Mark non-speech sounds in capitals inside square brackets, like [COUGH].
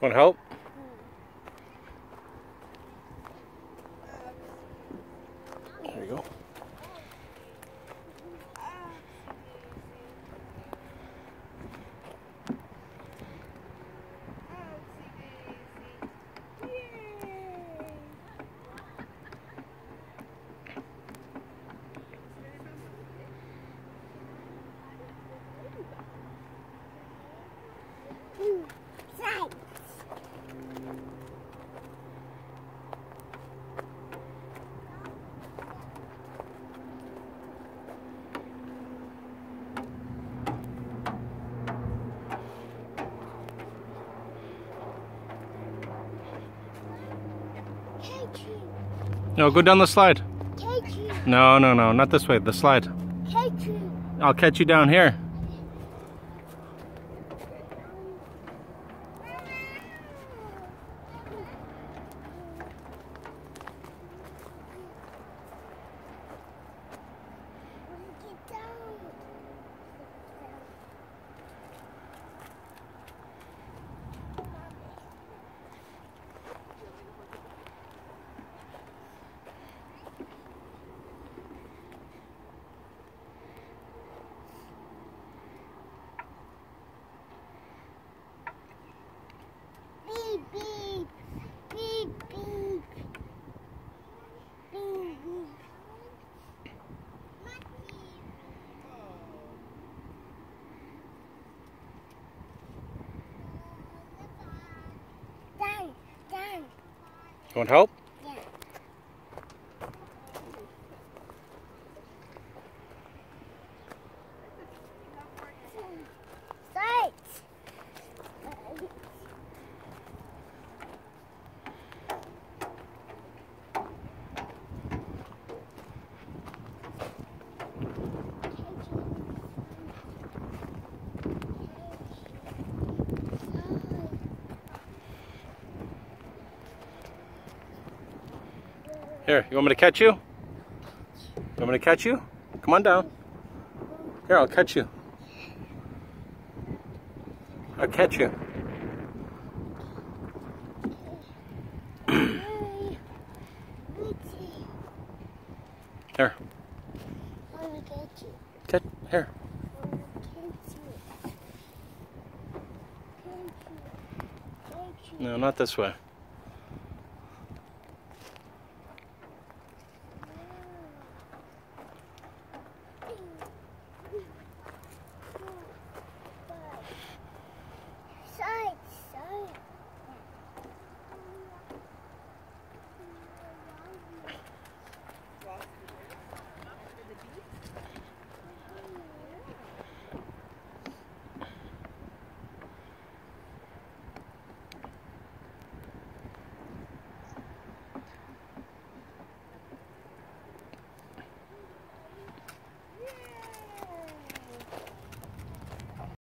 want help? There you go. No, go down the slide. No, no, no, not this way. The slide. I'll catch you down here. Want help? Here, you want me to catch you? You want me to catch you? Come on down. Here, I'll catch you. I'll catch you. [CLEARS THROAT] here. Get here. No, not this way.